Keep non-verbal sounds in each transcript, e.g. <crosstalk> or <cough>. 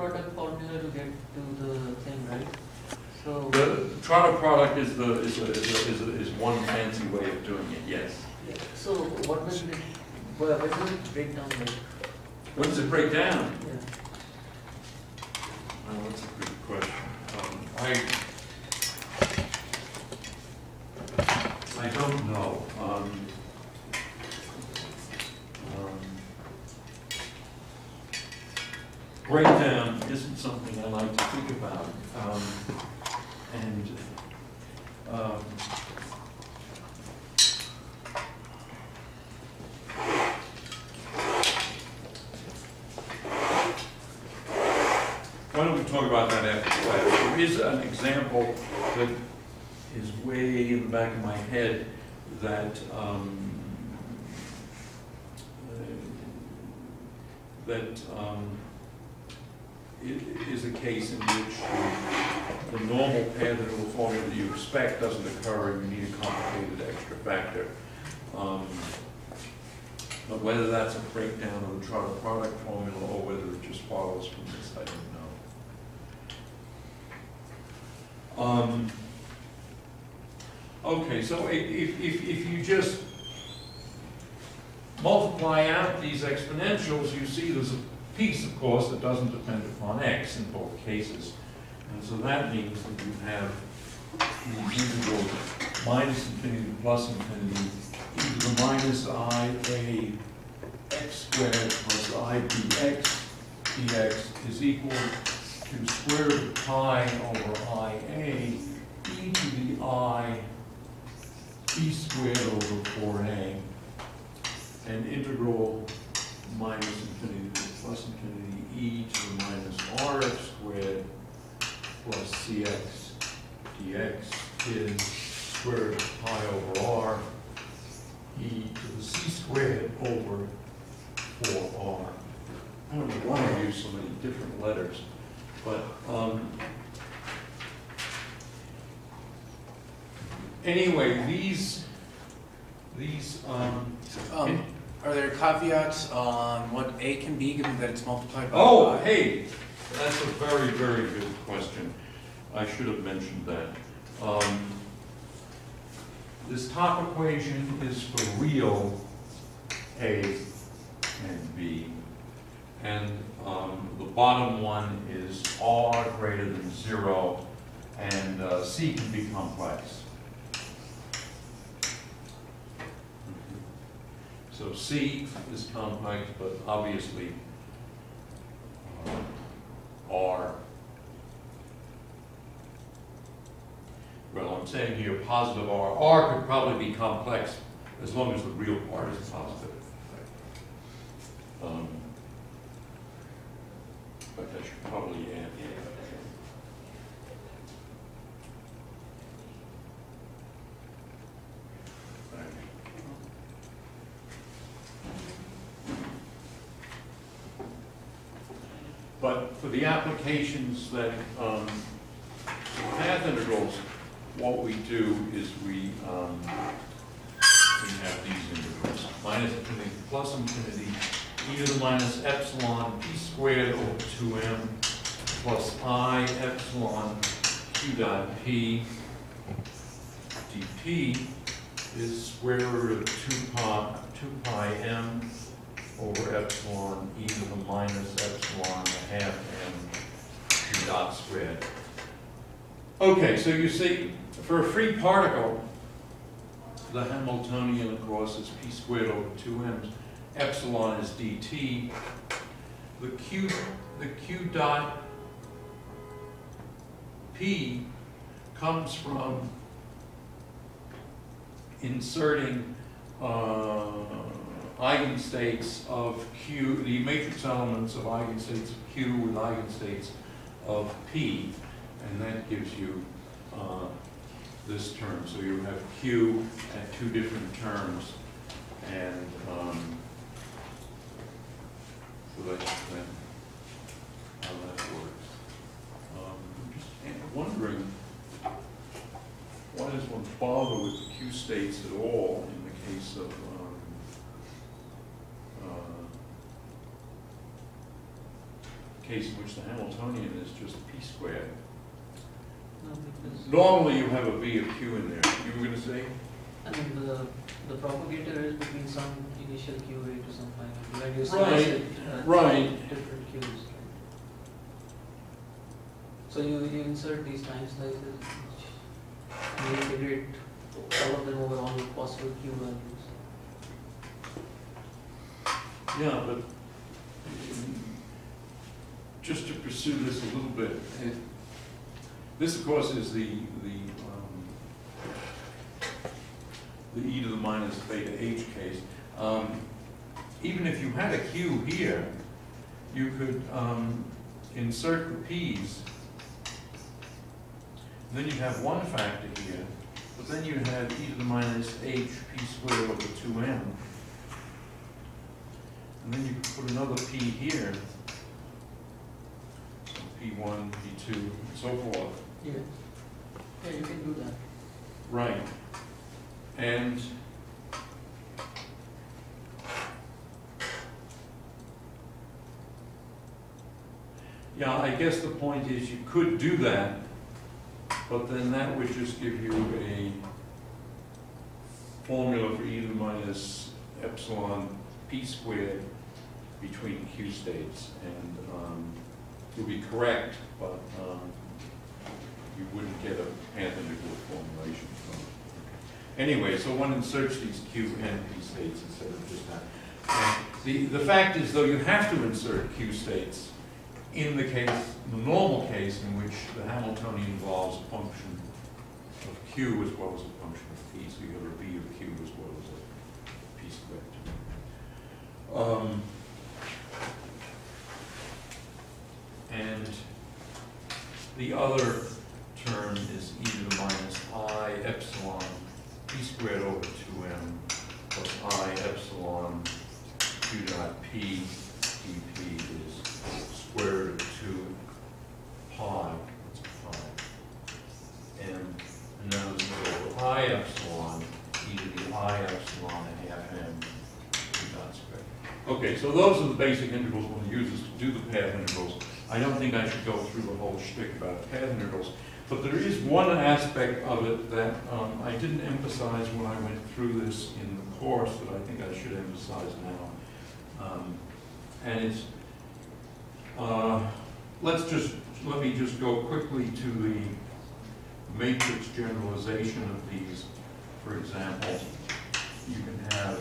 product formula to get to the thing, right? So, The Trotter product is the, is, a- is, a- is, a- is one fancy way of doing it, yes. yeah, so what does it, where, where does it break down like? What does it break down? Yeah. Well, that's a good question. Um, I, I don't know. Um, um, Breakdown isn't something I like to think about. Um, And, um, Why don't we talk about that after class? There is an example that is way in the back of my head that, um, uh, that, um, a case in which the normal path of formula that you expect doesn't occur and you need a complicated extra factor. Um, But whether that's a breakdown of the Trotter product formula or whether it just follows from this, I don't know. Um, Okay, so if, if, if you just multiply out these exponentials, you see there's a piece, of course, that doesn't depend upon x in both cases. And so that means that you have minus infinity to plus infinity e to the minus i a x squared plus i bx dx is equal to square root of pi over i a e to the i b squared over four a and integral minus infinity to plus infinity e to the minus rx squared plus cx dx is square root of pi over r e to the c squared over four r. I don't know why I use so many different letters, but, um, anyway, these, these, um, Um, are there caveats on what A can be, given that it's multiplied by? Oh, five? hey, that's a very, very good question. I should have mentioned that. Um, This top equation is for real A and B. And um, the bottom one is R greater than zero, and uh, C can be complex. So C is complex, but obviously uh, R. Well, I'm saying here positive R. R could probably be complex as long as the real part is positive. Um, But I should probably add. But for that, um, path integrals, what we do is we, um, we have these integrals, minus infinity plus infinity, e to the minus epsilon p squared over two m plus i epsilon q dot p dp is square root of two pi, two pi m over epsilon e to the minus epsilon half dot. Okay, so you see, for a free particle, the Hamiltonian, of course, is p squared over 2m. Epsilon is dt. The q, the q dot p comes from inserting uh, eigenstates of q, the matrix elements of eigenstates of q with eigenstates of p, and that gives you uh, this term. So you have q at two different terms, and um, so that's that, how that works. Um, I'm just wondering, why does one bother with the q states at all in the case of um, uh, case in which the Hamiltonian is just p squared. No, Normally, you have a v of q in there. You were gonna say? I mean, the, the propagator is between some initial qa to some final Q, and you Right, it, uh, right. different Qs. So you, you insert these time slices, which you integrate all of them over all the possible Q values. Yeah, but just to pursue this a little bit, it- this, of course, is the, the, um, the e to the minus theta h case. Um, Even if you had a q here, you could um, insert the p's. Then you'd have one factor here, but then you'd have e to the minus h p squared over two m. And then you could put another P here. P one, P two, and so forth. Yeah. Yeah, you can do that. Right. And yeah, I guess the point is you could do that, but then that would just give you a formula for e to the minus epsilon p squared between q states, and um, you'll be correct, but um, you wouldn't get a integral formulation from it. Anyway, so one inserts these q and p states instead of just that. The, the fact is, though, you have to insert q states in the case, the normal case in which the Hamiltonian involves a function of q as well as a function of p, so you have a b of q as well as a p squared. Um, And the other term is e to the minus i epsilon p squared over two m plus i epsilon q dot p dp is square root of two pi, what's a pi? M, and this is over i epsilon, e to the i epsilon half m q dot squared. Okay, so those are the basic integrals one uses to do the path integrals. I don't think I should go through the whole shtick about path integrals, but there is one aspect of it that um, I didn't emphasize when I went through this in the course that I think I should emphasize now. Um, And it's, uh, let's just, let me just go quickly to the matrix generalization of these. For example, you can have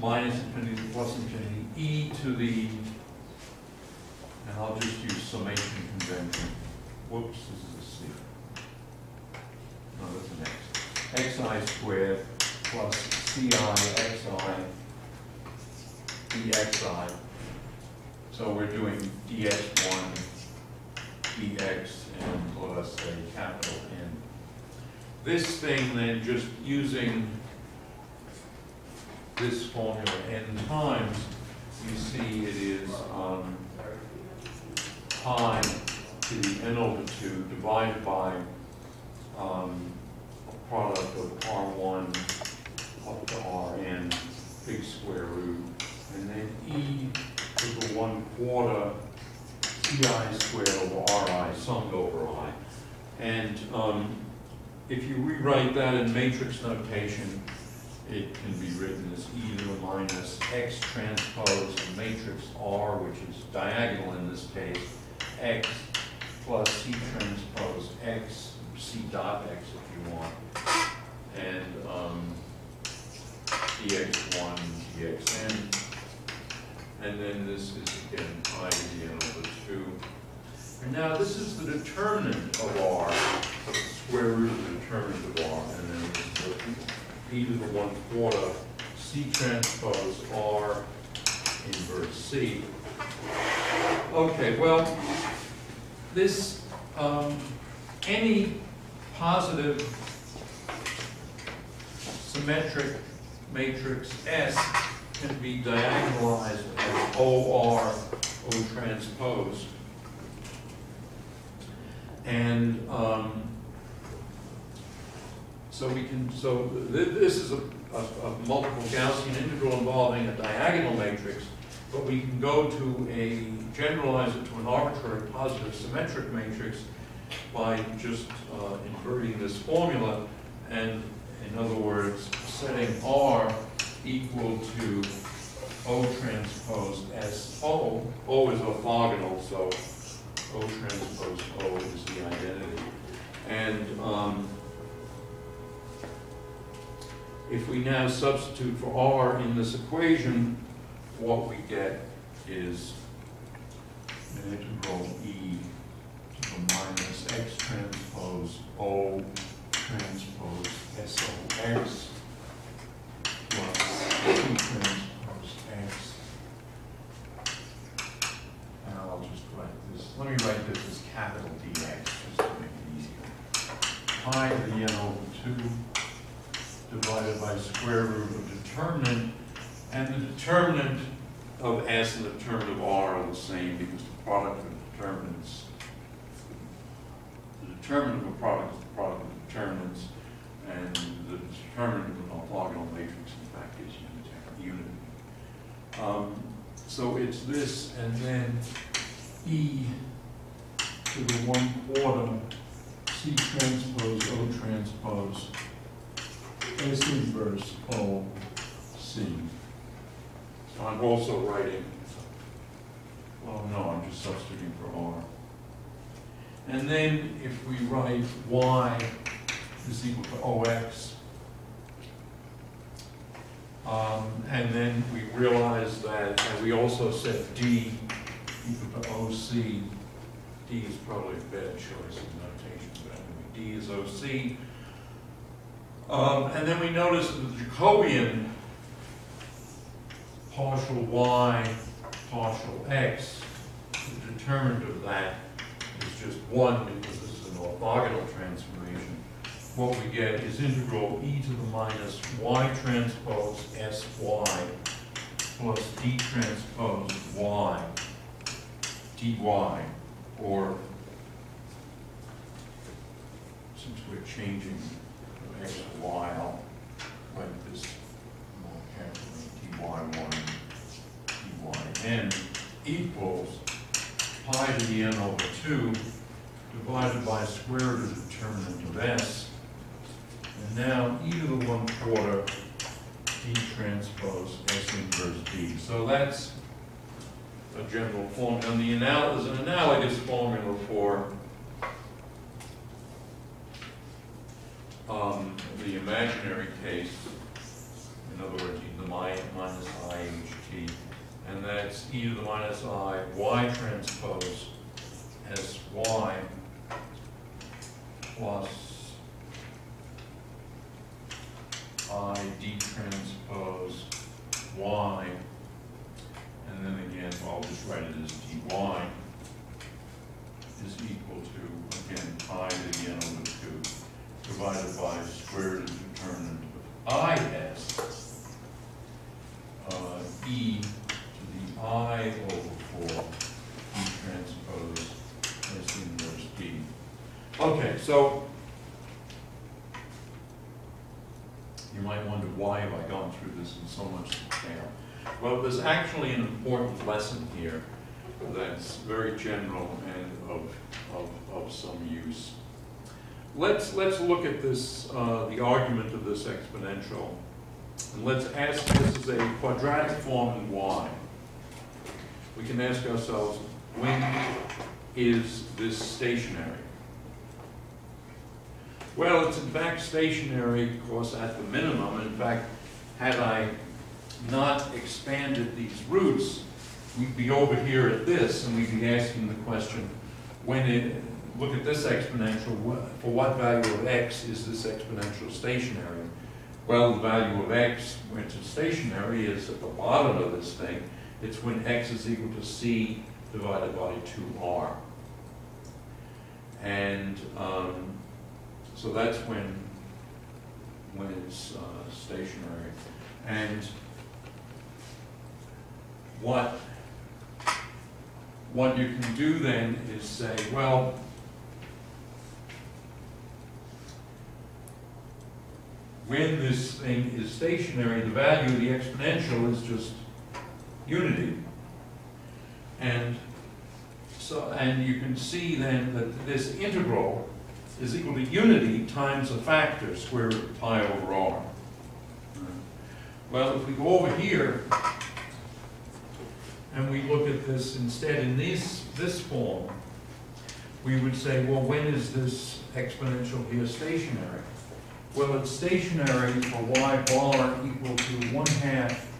minus infinity plus infinity, e to the and I'll just use summation convention. Whoops, this is a C. No, that's an X. xi squared plus ci xi dxi. So we're doing dx1 dx and plus a capital N. This thing then, just using this formula n times, you see it is, um, pi to the n over two divided by um, a product of r1 up to rn, big square root, and then e to the one quarter ti squared over ri summed over i. And um, if you rewrite that in matrix notation, it can be written as e to the minus x transpose a matrix R, which is diagonal in this case, x plus c transpose x, c dot x if you want, and um, dx1, dxn, and then this is again pi to the n over 2. And now this is the determinant of r, square root of the determinant of r, and then the e to the 1 quarter c transpose r inverse c. Okay, well, this, um, any positive symmetric matrix S can be diagonalized as OR, O transpose. And, um, so we can, so th- this is a, a, a multiple Gaussian integral involving a diagonal matrix. but we can go to a, generalize it to an arbitrary positive symmetric matrix by just uh, inverting this formula, and in other words, setting R equal to O transpose S O. O is orthogonal, so O transpose O is the identity. And um, if we now substitute for R in this equation, what we get is an integral E to the minus X transpose O transpose S O X plus T transpose X. And I'll just write this, let me write this as capital DX, just to make it easier. Pi to the n over two divided by square root of determinant, and the determinant of S and the determinant of R are the same because the product of the determinants, the determinant of a product is the product of determinants, and the determinant of an orthogonal matrix, in fact, is unity. Um, so it's this, and then E to the one quarter, C transpose, O transpose, S inverse O C. I'm also writing, well, no, I'm just substituting for R. And then if we write Y is equal to OX, um, and then we realize that, and we also set D equal to OC. D is probably a bad choice of notation, but anyway, D is OC. Um, and then we notice that the Jacobian partial y, partial x, the determinant of that is just one because this is an orthogonal transformation. What we get is integral e to the minus y transpose sy plus d transpose y dy, or since we're changing x to y, I'll write this more carefully, dy one, dy n equals pi to the n over two divided by square root of the determinant of s. And now e to the one quarter d transpose s inverse d. So that's a general formula. and the anal, there's an analogous formula for um, the imaginary case, in other words, e to the mi- minus i h t, and that's e to the minus i y transpose s y plus i d transpose y and then again, I'll just write it as dy is equal to, again, pi to the n over two, divided by square root of the determinant of is, uh, e to the i over four, e transpose s inverse d. Okay, so you might wonder, why have I gone through this in so much detail? Well, there's actually an important lesson here that's very general and of, of, of some use. Let's, let's look at this, uh, the argument of this exponential, and let's ask, this is a quadratic form in y. We can ask ourselves, when is this stationary? Well, it's in fact stationary, of course, at the minimum. In fact, had I not expanded these roots, we'd be over here at this, and we'd be asking the question, when it, look at this exponential, for what value of x is this exponential stationary? Well, the value of x, when it's stationary, is at the bottom of this thing. It's when x is equal to c divided by 2r. And um, so that's when, when it's uh, stationary. And what, what you can do then is say, well, when this thing is stationary, the value of the exponential is just unity. And so, and you can see then that this integral is equal to unity times a factor, square root of pi over r. Well, if we go over here and we look at this instead in this, this form, we would say, well, when is this exponential here stationary? Well, it's stationary for y bar equal to one half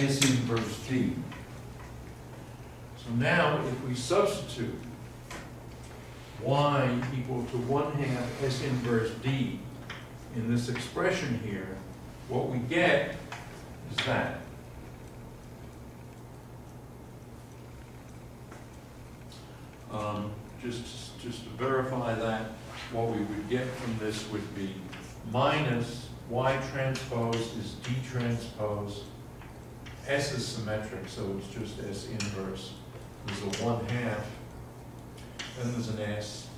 s inverse t. So now, if we substitute y equal to one half s inverse d in this expression here, what we get is that. Um, just, just to verify that, what we would get from this would be minus y transpose is d transpose. S is symmetric, so it's just S inverse. There's a one half, then there's an S,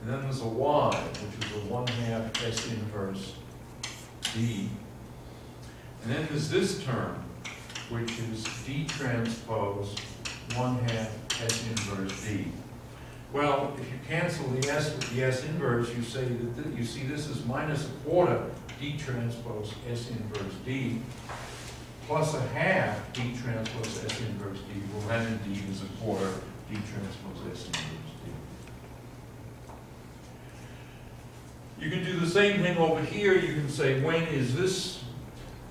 and then there's a Y, which is a one half S inverse D. And then there's this term, which is D transpose one half S inverse D. Well, if you cancel the S with the S inverse, you say that, th- you see this is minus a quarter D transpose S inverse D, plus a half D transpose S inverse D, well, then indeed is a quarter D transpose S inverse D. You can do the same thing over here, you can say, when is this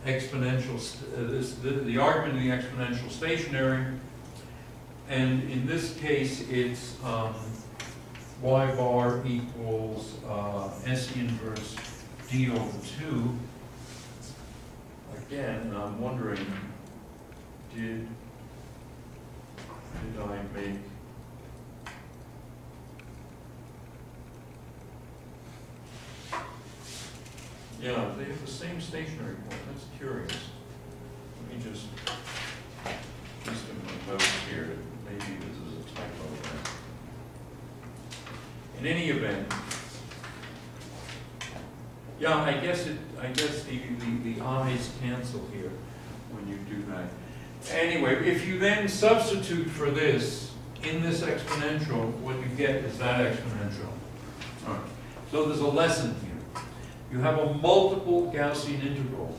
exponential, uh, this, the, the argument of the exponential stationary? And in this case, it's, um, y bar equals, uh, S inverse D over two. Again, I'm wondering, did, did I make? Yeah, they have the same stationary point, that's curious. Let me just, just in here, maybe this is a typo. In any event, yeah, I guess it, I guess the, the, the eyes cancel here when you do that. Anyway, if you then substitute for this in this exponential, what you get is that exponential. All right. So there's a lesson here. You have a multiple Gaussian integral.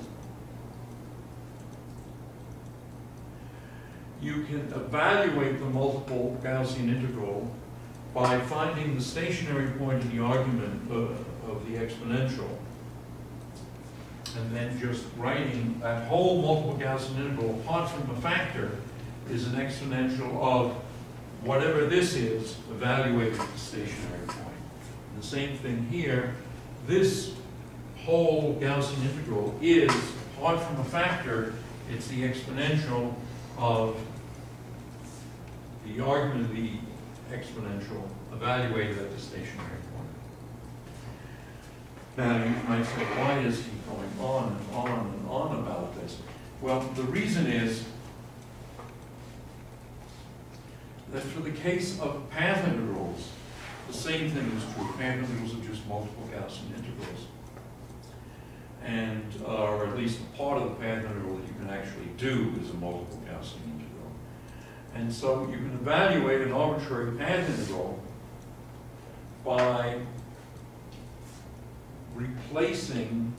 You can evaluate the multiple Gaussian integral by finding the stationary point in the argument of, of the exponential, and then just writing that whole multiple Gaussian integral, apart from a factor, is an exponential of whatever this is, evaluated at the stationary point. The same thing here, this whole Gaussian integral is, apart from a factor, it's the exponential of the argument of the exponential evaluated at the stationary point. Now, you might say, why is he going on and on and on about this? Well, the reason is that for the case of path integrals, the same thing is true. Path integrals are just multiple Gaussian integrals. And, uh, or at least part of the path integral that you can actually do is a multiple Gaussian integral. And so you can evaluate an arbitrary path integral by replacing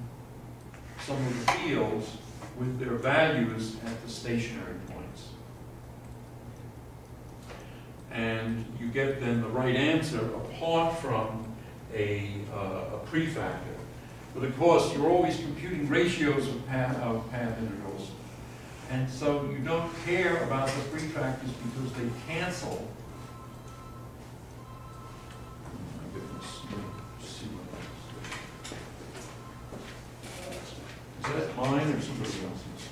some of the fields with their values at the stationary points. And you get then the right answer apart from a, uh, a prefactor. But of course, you're always computing ratios of path, of path integrals. And so you don't care about the prefactors because they cancel. Oh my goodness, see what that is. Is that mine or somebody else's?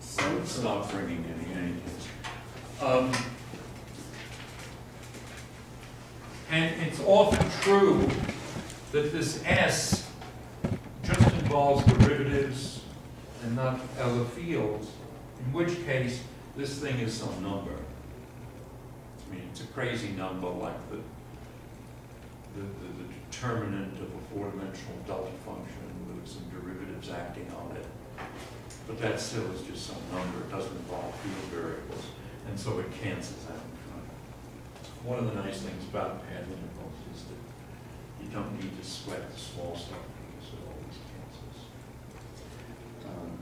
So it's not ringing in any case. Um, And it's often true that this S involves derivatives and not other fields, in which case this thing is some number. I mean, it's a crazy number like the, the, the the determinant of a four-dimensional delta function with some derivatives acting on it. But that still is just some number, it doesn't involve field variables, and so it cancels out one of the nice things about path integrals is that you don't need to sweat the small stuff because it always cancels. Um,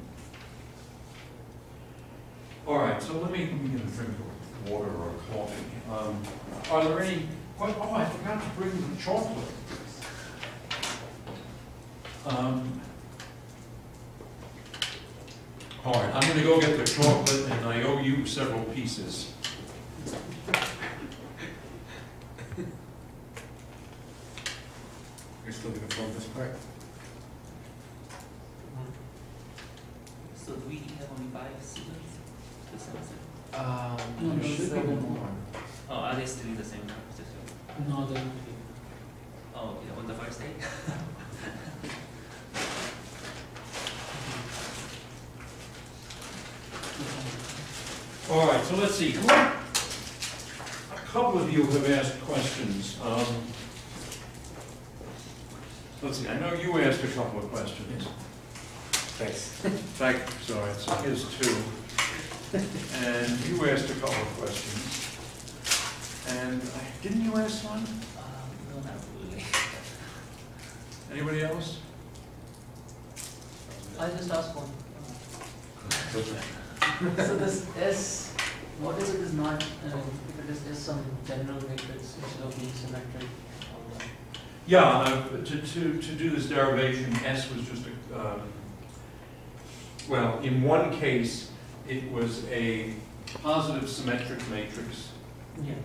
All right, so let me, let me get a drink of water or coffee. Um, Are there any, oh, I forgot to bring the chocolate. Um, All right, I'm gonna go get the chocolate and I owe you several pieces. You're still gonna film this part? So do we have only five students this semester? Um, No, there there's should be seven more. Oh, are they still in the same campus? as well? No, they're not here. Oh, yeah, on the first day? All right, so let's see. A couple of you have asked questions. Um, Let's see, I know you asked a couple of questions. Thanks. Thank, fact, sorry, so here's two. And you asked a couple of questions. And I- didn't you ask one? Um, no, not really. Anybody else? I just asked one. <laughs> So this S, what if it is not, uh, if it is just some general matrix instead of being symmetric? Yeah, to, to, to do this derivation, S was just a, um, well, in one case, it was a positive symmetric matrix. Yes.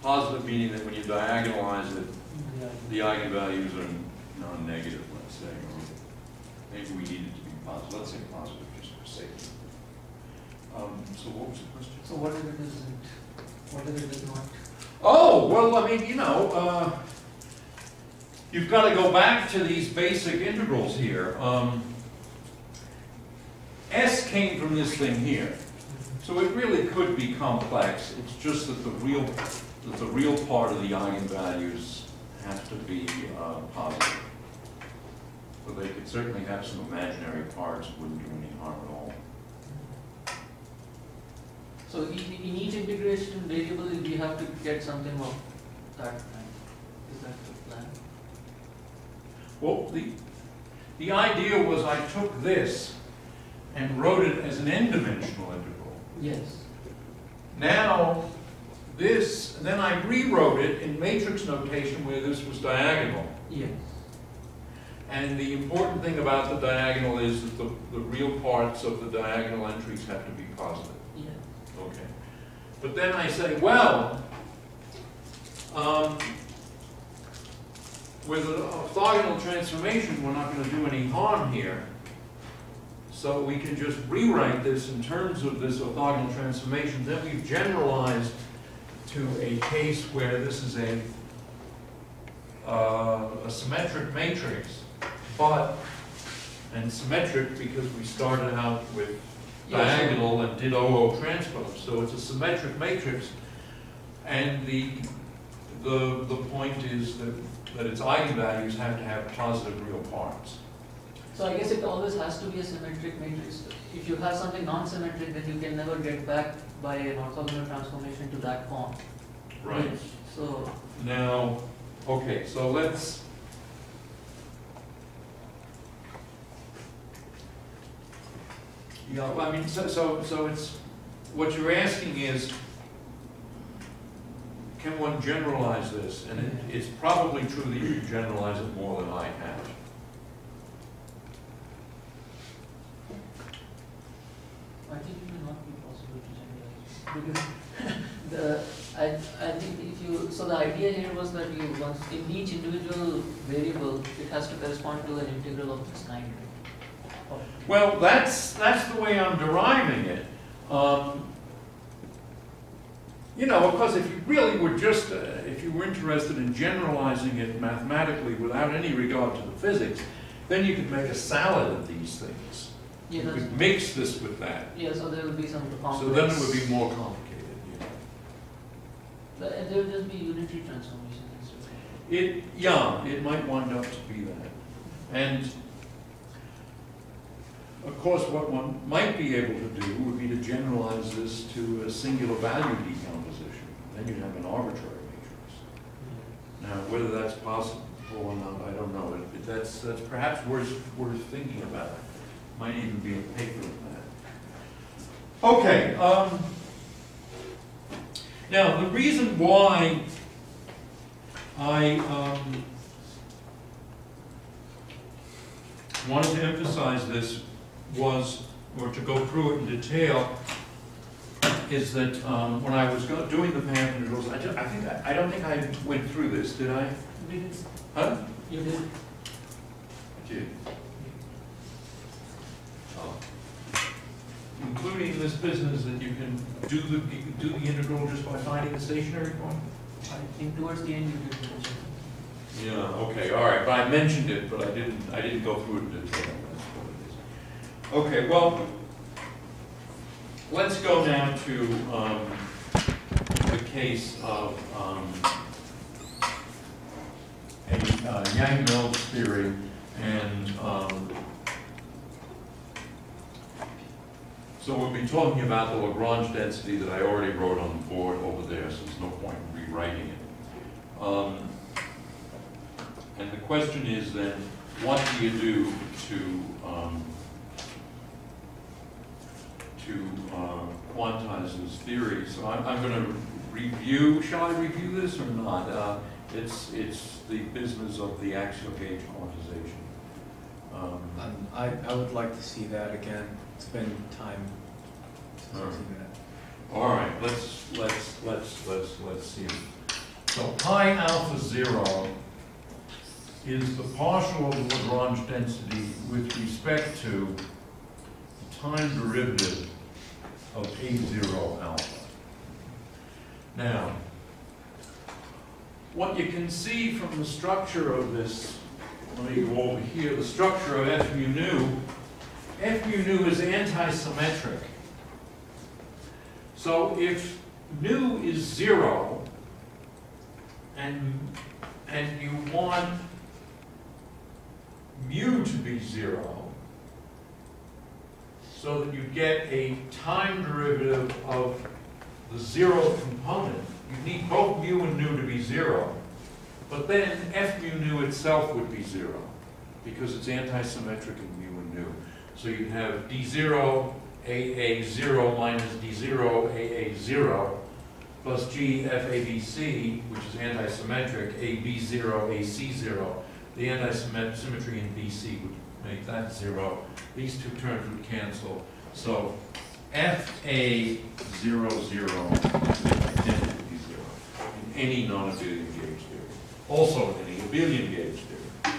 Positive meaning that when you diagonalize it, Yeah. the eigenvalues are non-negative, let's say, or maybe we need it to be positive, let's say positive, just for safety. Um, so what was the question? So what if it isn't, Oh, well, I mean, you know, uh, you've got to go back to these basic integrals here. Um, S came from this thing here, so it really could be complex. It's just that the real, that the real part of the eigenvalues have to be uh, positive. So they could certainly have some imaginary parts, wouldn't do any harm at all. So in, in each integration variable, we have to get something of that kind. Is that the plan? Well, the, the idea was I took this and wrote it as an n-dimensional integral. Yes. Now, this, then I rewrote it in matrix notation where this was diagonal. Yes. And the important thing about the diagonal is that the, the real parts of the diagonal entries have to be positive. But then I say, well, um, with an orthogonal transformation, we're not gonna do any harm here. So we can just rewrite this in terms of this orthogonal transformation, then we've generalized to a case where this is a, uh, a symmetric matrix, but, and symmetric because we started out with diagonal and did OO transpose, so it's a symmetric matrix. And the, the, the point is that, that its eigenvalues have to have positive real parts. So I guess it always has to be a symmetric matrix. If you have something non-symmetric, then you can never get back by an orthogonal transformation to that form. Right. So, Now, okay, so let's. Yeah, well, I mean, so, so, so it's, what you're asking is, can one generalize this? And it, it's probably true that you can generalize it more than I have. I think it will not be possible to generalize. Because <laughs> the, I, I think if you, so the idea here was that you, once, in each individual variable, it has to correspond to an integral of this kind, right? Or- Well, that's, that's the way I'm deriving it. Um, You know, of course, if you really were just, uh, if you were interested in generalizing it mathematically without any regard to the physics, then you could make a salad of these things. Yeah, You could mix this with that. yeah, so there will be some complex. So then it would be more complicated, you know. But and there would just be unitary transformations. It, yeah, it might wind up to be that. And of course, what one might be able to do would be to generalize this to a singular value decomposition. then you'd have an arbitrary matrix. Now, whether that's possible or not, I don't know, It- it- that's, that's perhaps worth, worth thinking about. Might even be a paper on that. Okay, um, now, the reason why I, um, wanted to emphasize this was, or to go through it in detail, is that, um, when I was doing the path integrals, I ju- I think, I I don't think I went through this, did I? You did, Huh? you did. Did. Oh. Including this business that you can do the, you can do the integral just by finding the stationary point? I think towards the end you did. Yeah, okay, all right, but I mentioned it, but I didn't, I didn't go through it in detail, that's what it is. Okay, well, let's go now to, um, the case of, um, a, uh, Yang-Mills theory, and, um, so we'll be talking about the Lagrange density that I already wrote on the board over there, so there's no point in rewriting it. Um, and the question is then, what do you do to, um, to uh, quantize this theory? So I'm, I'm gonna review, shall I review this or not? Uh, It's, it's the business of the axial gauge quantization. Um, Um, I, I would like to see that again. It's been time since I've seen that. All right, let's, let's, let's, let's, let's see. So pi alpha zero is the partial of the Lagrange density with respect to the time derivative of A zero alpha. Now, what you can see from the structure of this, let me go over here, the structure of F mu nu, F mu nu is anti-symmetric. So if nu is zero, and, and you want mu to be zero, so that you get a time derivative of the zero component, you need both mu and nu to be zero. But then f mu nu itself would be zero, because it's anti-symmetric in mu and nu. So you'd have d zero, AA zero minus D zero, AA zero, plus G FABC, which is anti-symmetric, AB zero, AC zero. The anti-symmetry in BC would make that zero. These two terms would cancel. So FA zero zero is identically zero in any non-abelian gauge theory. Also in any abelian gauge theory.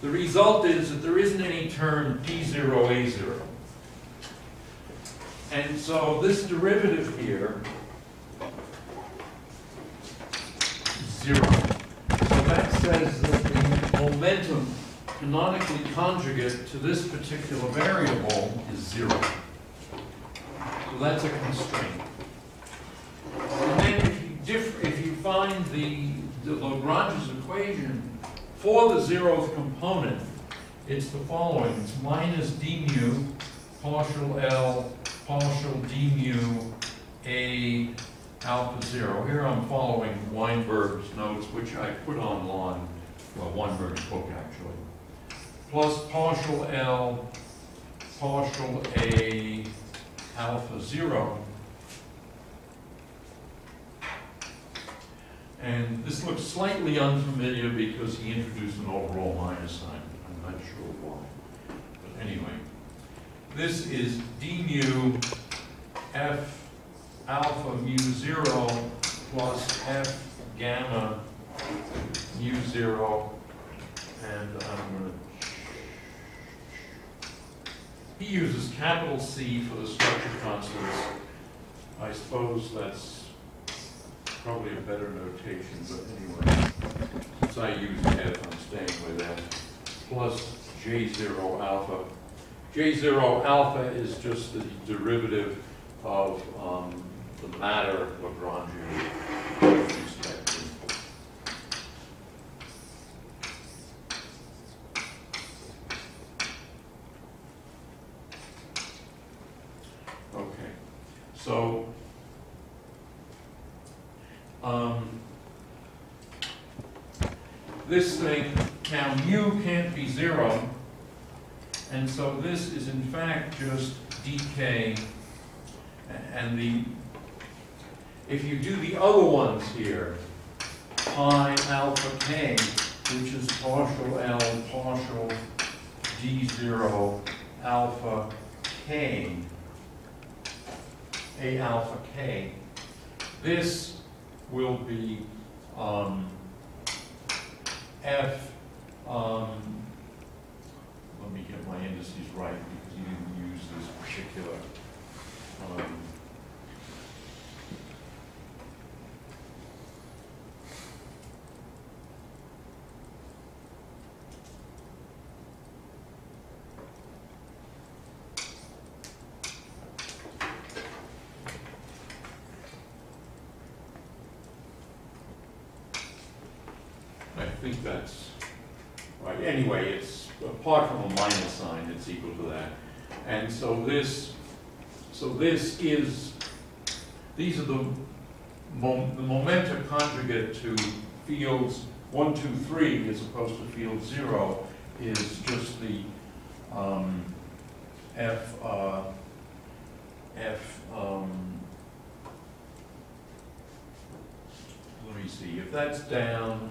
The result is that there isn't any term P zero, A zero. And so this derivative here, zero. So that says that the momentum canonically conjugate to this particular variable is zero. So that's a constraint. And then if you diff, if you find the, the Lagrange's equation for the zeroth component, it's the following, it's minus d mu partial L partial d mu A alpha zero. Here I'm following Weinberg's notes, which I put online, well, Weinberg's book actually. Plus partial L partial A alpha zero. And this looks slightly unfamiliar because he introduced an overall minus sign. I'm not sure why. But anyway, this is d mu f alpha mu zero plus f gamma mu zero. And I'm gonna, he uses capital C for the structure constants. I suppose that's probably a better notation, but anyway, since I use F, I'm staying with F, plus J zero alpha. J zero alpha is just the derivative of um, the matter Lagrangian with respect to. Okay, so this thing, now mu can't be zero, and so this is in fact just dk, and the, if you do the other ones here, pi alpha k, which is partial L, partial d zero alpha k, a alpha k, this will be, um, f, um, let me get my indices right, because you didn't use this particular, um, I think that's, right, anyway, it's, apart from a minus sign, it's equal to that. And so this, so this is, these are the mom, the momenta conjugate to fields one, two, three, as opposed to field zero, is just the, um, F, uh, F, um, let me see, if that's down,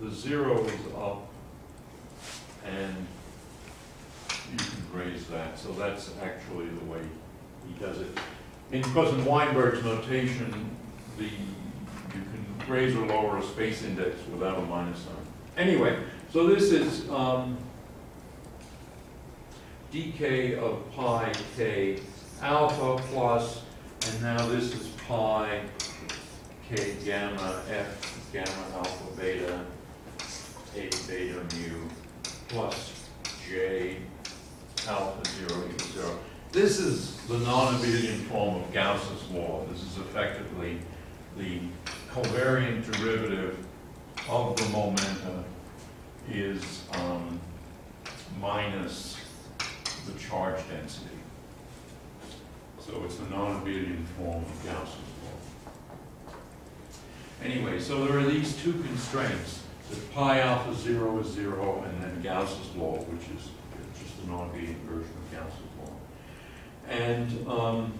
the zero is up, and you can raise that, so that's actually the way he does it. And because in Weinberg's notation, the, you can raise or lower a space index without a minus sign. Anyway, so this is, um, dk of pi k alpha plus, and now this is pi k gamma f gamma alpha beta a beta mu plus j alpha zero equals zero. This is the non-abelian form of Gauss's law. This is effectively the covariant derivative of the momenta is um, minus the charge density. So it's the non-abelian form of Gauss's law. Anyway, so there are these two constraints, that pi alpha zero is zero, and then Gauss's law, which is just the non-abelian version of Gauss's law. And, um,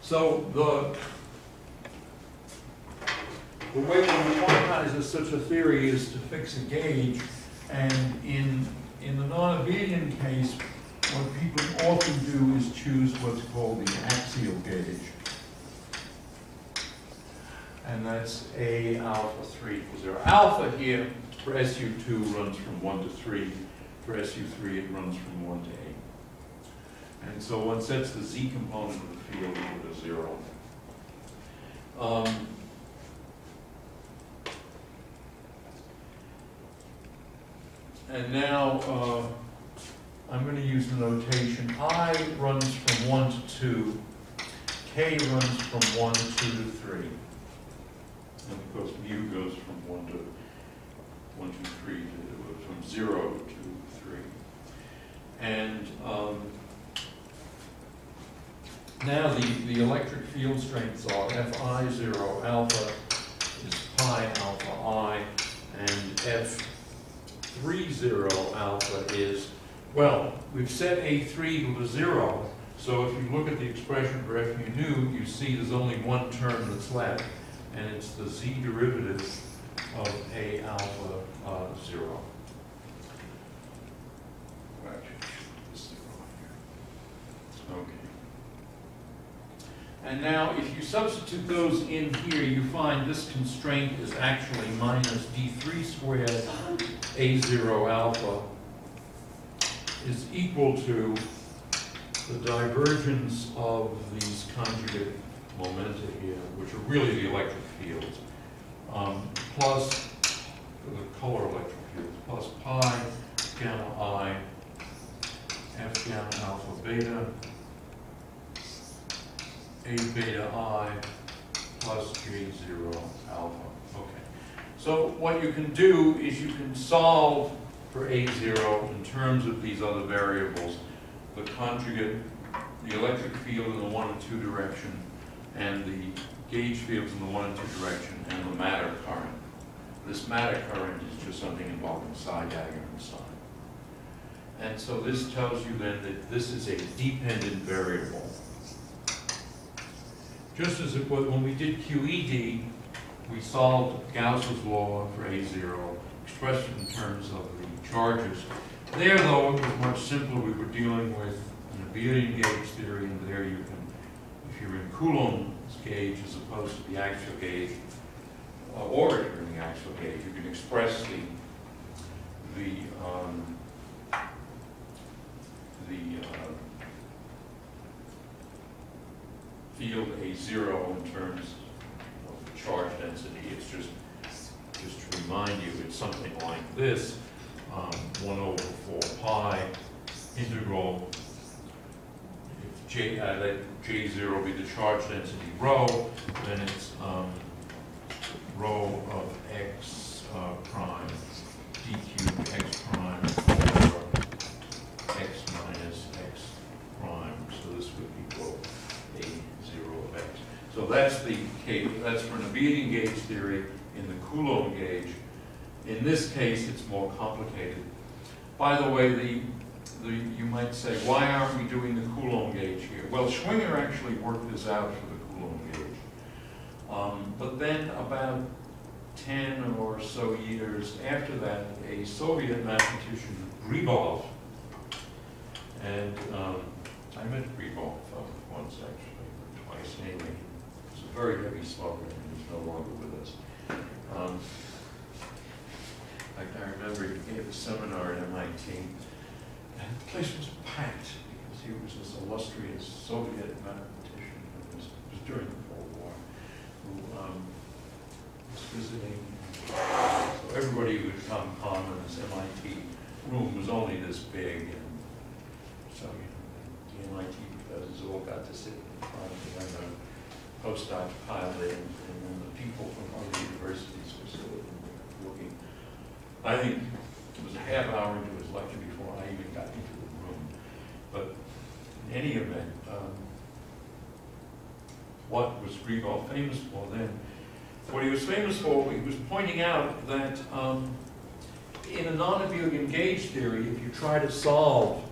so the, the way one quantizes such a theory is to fix a gauge, and in, in the non-abelian case, what people often do is choose what's called the axial gauge. And that's A alpha three equals zero. Alpha here for SU two runs from one to three. For SU three, it runs from one to eight. And so one sets the Z component of the field equal to zero. Um, And now, uh, I'm gonna use the notation, I runs from one to two, K runs from one to two to three. And of course, mu goes from one to, one to from zero to three. And, um, now the, the electric field strengths are Fi zero alpha is pi alpha I, and F three zero alpha is, well, we've set A three to zero, so if you look at the expression for F you see there's only one term that's left, and it's the z derivative of A alpha uh, zero. Actually, this zero here. Okay. And now, if you substitute those in here, you find this constraint is actually minus d3 squared a zero alpha is equal to the divergence of these conjugate momenta here, which are really the electric fields, um, plus the color electric fields, plus pi gamma i f gamma alpha beta a beta i plus j zero alpha. Okay. So what you can do is you can solve for A zero in terms of these other variables, the conjugate, the electric field in the one and two direction, and the gauge fields in the one and two direction and the matter current. This matter current is just something involving psi dagger and psi. And so this tells you then that this is a dependent variable. Just as it was, when we did QED, we solved Gauss's law for A zero, expressed it in terms of the charges. There, though, it was much simpler. We were dealing with an abelian gauge theory, and there you can, if you're in Coulomb's gauge as opposed to the axial gauge, uh, or if you're in the axial gauge, you can express the, the, um, the, uh, field A zero in terms of charge density. It's just, just to remind you, it's something like this, um, one over four pi integral. Uh, let J zero be the charge density rho, then it's, um, rho of x, uh, prime, d cubed x prime over x minus x prime, so this would equal a zero of x. So that's the case, that's for an abelian gauge theory in the Coulomb gauge. In this case, it's more complicated. By the way, the, the, you might say, why aren't we doing the Coulomb gauge here? Well, Schwinger actually worked this out for the Coulomb gauge. Um, but then about ten or so years after that, a Soviet mathematician, Gribov, and um, I met Gribov uh, once actually, or twice anyway. He was a very heavy smoker and he's no longer with us. Um, I, I remember he gave a seminar at MIT, and the place was packed because he was this illustrious Soviet mathematician who was, was during the Cold War, who um, was visiting. So everybody would come, and this MIT room was only this big, and so, you know, the MIT professors all got to sit in front, then the postdocs piled in, and then the people from other universities were there looking. I think it was a half hour into his lecture before I even got into the room. But in any event, um, what was Gribov famous for then? What he was famous for, he was pointing out that um, in a non-abelian gauge theory, if you try to solve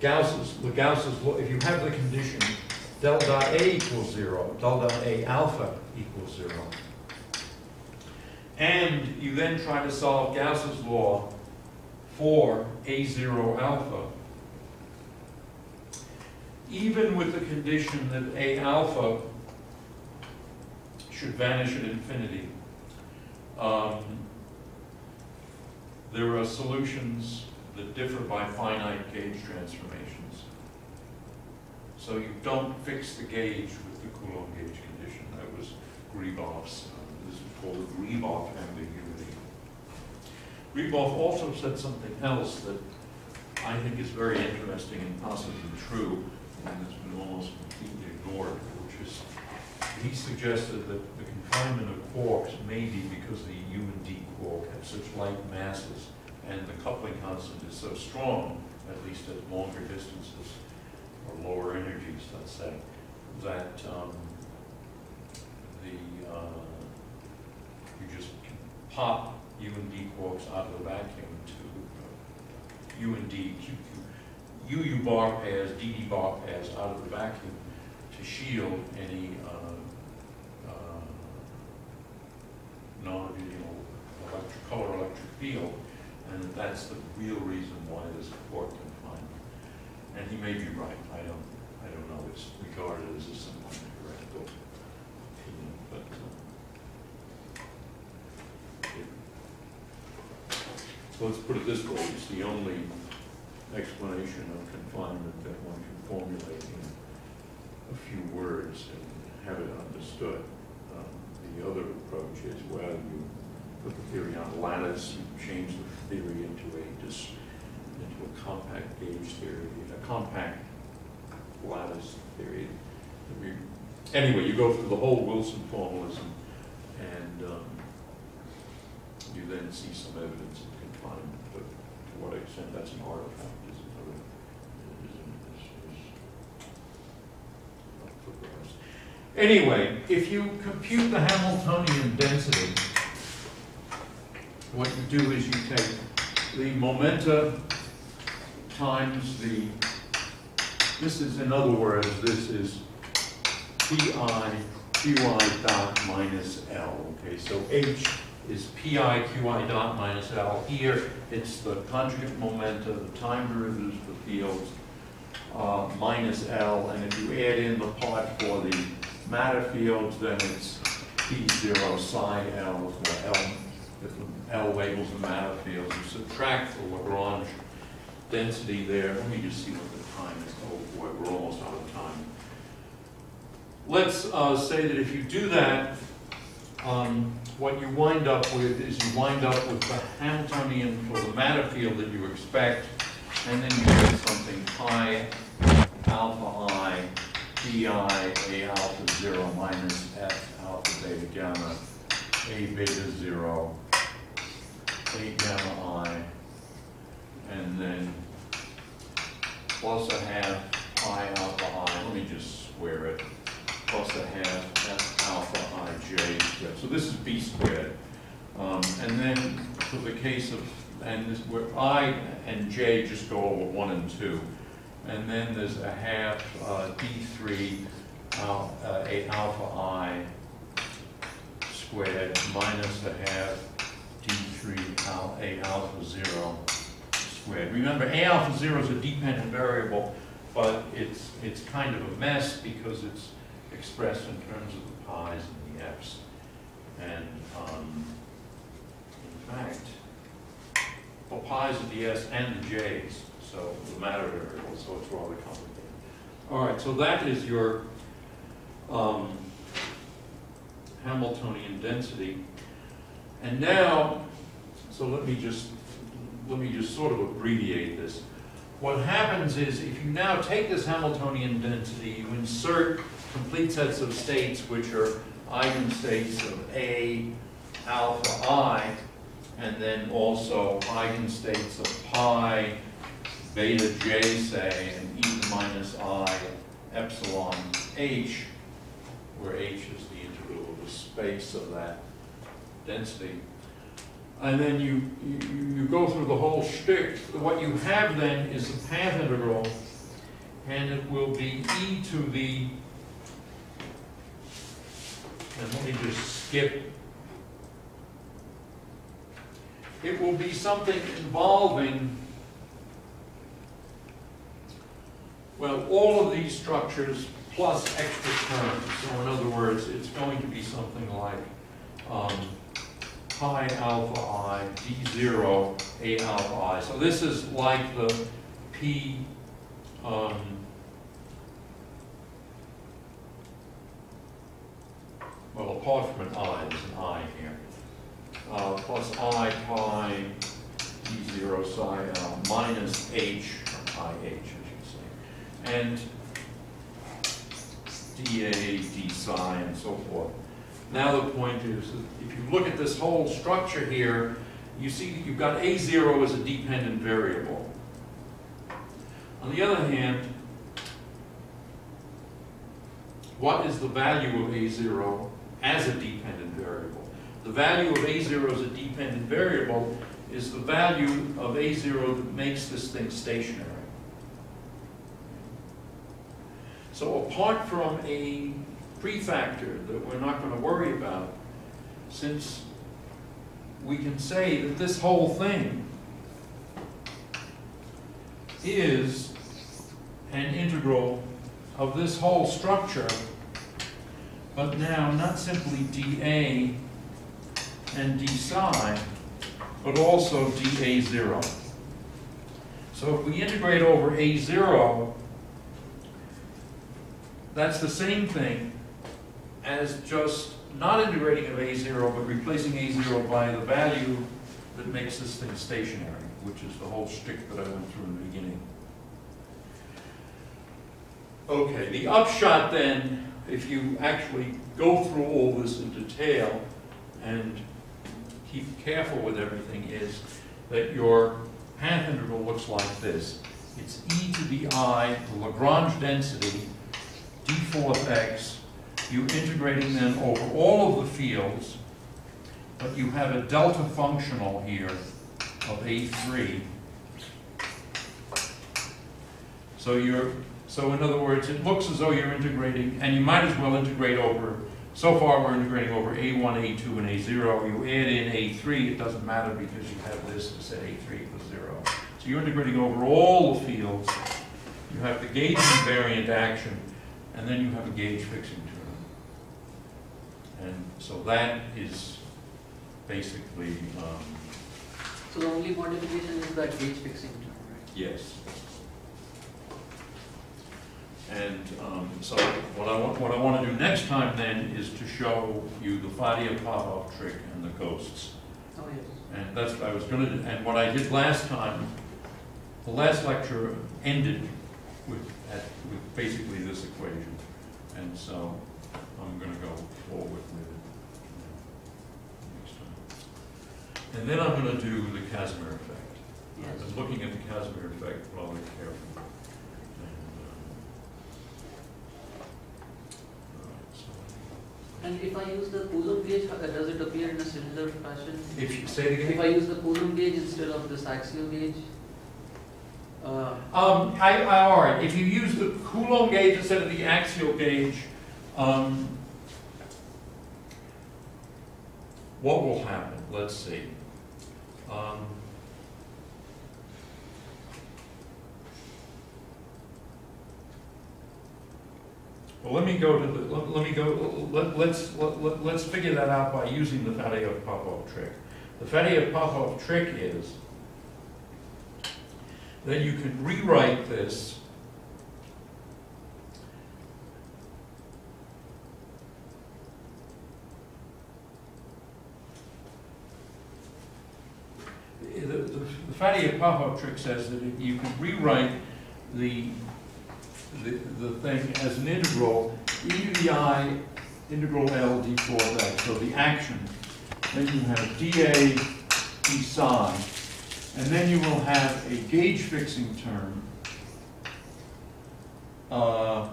Gauss's, the Gauss's law, if you have the condition del dot A equals zero, del dot A alpha equals zero, and you then try to solve Gauss's law for A zero alpha, even with the condition that A alpha should vanish at infinity, um, there are solutions that differ by finite gauge transformations. So you don't fix the gauge with the Coulomb gauge condition. That was Gribov's, uh, this is called the Gribov ambiguity. Gribov also said something else that I think is very interesting and possibly true, and has been almost completely ignored, which is he suggested that the confinement of quarks may be because the U and D quark have such light masses and the coupling constant is so strong, at least at longer distances or lower energies, let's say, that um, the uh, you just pop U and D quarks out of the vacuum to uh, U and D, Q, Q, UU bar pairs, DD bar pairs out of the vacuum to shield any uh, uh, non-abelian electric, color electric field, and that's the real reason why a quark confinement. And he may be right, I don't, I don't know, it's regarded as a somewhat theoretical opinion, but uh, it- so let's put it this way, it's the only explanation of confinement that one can formulate in a few words and have it understood. Um, The other approach is, well, you put the theory on lattice, you change the theory into a dis, into a compact gauge theory, a compact lattice theory. Anyway, you go through the whole Wilson formalism, and um, you then see some evidence but to what extent that's an artifact is another, is, is, is for. Anyway, if you compute the Hamiltonian density, what you do is you take the momenta times the, this is, in other words, this is pi qi dot minus L, okay? So H is pi qi dot minus L. Here, it's the conjugate momenta, the time derivatives for fields, uh, minus L, and if you add in the part for the matter fields, then it's P zero psi L for L, if L labels the matter fields. You subtract the Lagrange density there. Let me just see what the time is. Oh boy, we're almost out of time. Let's uh, say that if you do that, um, what you wind up with is you wind up with the Hamiltonian for the matter field that you expect, and then you get something pi alpha i pi a alpha zero minus f alpha beta gamma a beta zero a gamma i and then plus a half pi alpha i, let me just square it, plus a half f alpha j squared. So this is b squared. Um, and then for the case of, and this, where i and j just go over one and two. And then there's a half uh, d3 al, uh, a alpha i squared minus a half d3 al, a alpha 0 squared. Remember, a alpha 0 is a dependent variable, but it's, it's kind of a mess because it's expressed in terms of the pi's and. And um, in fact, well, pi's are the s and the j's, so the matter variable, so it's rather complicated. All right, so that is your um, Hamiltonian density. And now, so let me just, let me just sort of abbreviate this. What happens is, if you now take this Hamiltonian density, you insert complete sets of states which are eigenstates of A, alpha i, and then also eigenstates of pi, beta j, say, and e to the minus i epsilon h, where h is the integral of the space of that density. And then you, you, you go through the whole shtick. What you have then is a path integral, and it will be e to the, and let me just skip. It will be something involving, well, all of these structures plus extra terms. So in other words, it's going to be something like, um, pi alpha i, d zero, a alpha i. So this is like the p, um, an i, there's an i here. Uh, plus i pi d zero psi l minus h, or i h, I should say. And dA, d psi, and so forth. Now the point is, if you look at this whole structure here, you see that you've got A0 as a dependent variable. On the other hand, what is the value of A0 as a dependent variable? The value of A0 as a dependent variable is the value of A0 that makes this thing stationary. So apart from a prefactor that we're not going to worry about, since we can say that this whole thing is an integral of this whole structure, but now not simply dA and d psi, but also dA zero. So if we integrate over A zero, that's the same thing as just not integrating of A0, but replacing A0 by the value that makes this thing stationary, which is the whole shtick that I went through in the beginning. Okay, the upshot then, if you actually go through all this in detail and keep careful with everything, is that your path integral looks like this. It's e to the i, the Lagrange density, d fourth x you integrating them over all of the fields, but you have a delta functional here of A3. So you're, so in other words, it looks as though you're integrating, and you might as well integrate over, so far we're integrating over A1, A2, and A0. You add in A3, it doesn't matter because you have this to set A3 equals zero. So you're integrating over all the fields. You have the gauge invariant action, and then you have a gauge fixing term. And so that is basically, um, So the only modification is that gauge fixing term, right? Yes. And um, so what I want, what I want to do next time then is to show you the Faddeev-Popov trick and the ghosts. Oh, yes. And that's what I was gonna, do. and what I did last time, the last lecture ended with, at, with basically this equation. And so I'm gonna go forward with it next time. And then I'm gonna do the Casimir effect. Yes. I've been looking at the Casimir effect rather carefully. And, um, all right, so And if I use the Coulomb gauge, does it appear in a similar fashion? If you say it If? I use the Coulomb gauge instead of this axial gauge? Uh, Um, I, I, all right, if you use the Coulomb gauge instead of the axial gauge, um, what will happen? Let's see. Um, Well, let me go to the, let, let me go, let, let's, let, let- let's figure that out by using the Faddeev-Popov trick. The Faddeev-Popov trick is that you can rewrite this the, the, the Faddeev-Popov trick says that you can rewrite the, the, the thing as an integral, e to the i, integral L d 4 of x, so the action. Then you have dA d psi, and then you will have a gauge fixing term. Uh,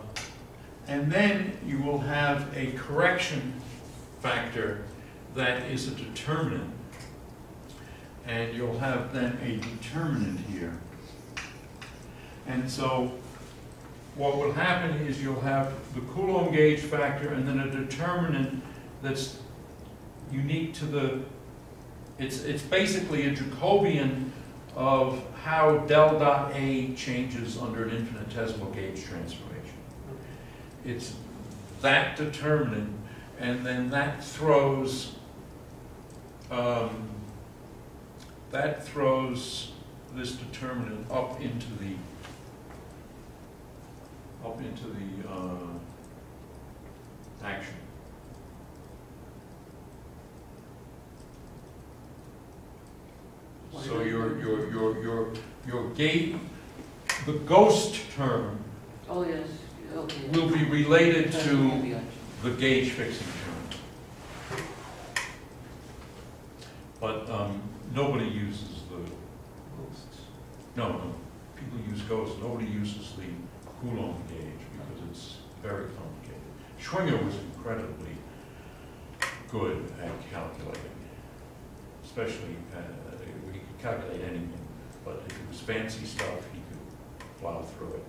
and then you will have a correction factor that is a determinant. And you'll have then a determinant here. And so what will happen is you'll have the Coulomb gauge factor and then a determinant that's unique to the, it's, it's basically a Jacobian of how del dot A changes under an infinitesimal gauge transformation. It's that determinant, and then that throws, um, that throws this determinant up into the, up into the, uh, action. So your, your, your, your, your gate, the ghost term oh, yes, okay. will be related to will be action. the gauge fixing term. But, um, nobody uses the ghosts. No, no, people use ghosts, nobody uses the Coulomb gauge because it's very complicated. Schwinger was incredibly good at calculating, especially, uh, he could calculate anything, but if it was fancy stuff, he could plow through it.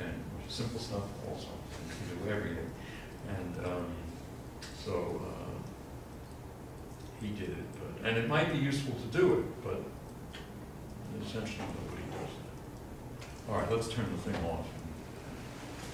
And simple stuff also, he could do everything. And, um, so, uh, he did it, but, and it might be useful to do it, but essentially nobody does that. All right, let's turn the thing off.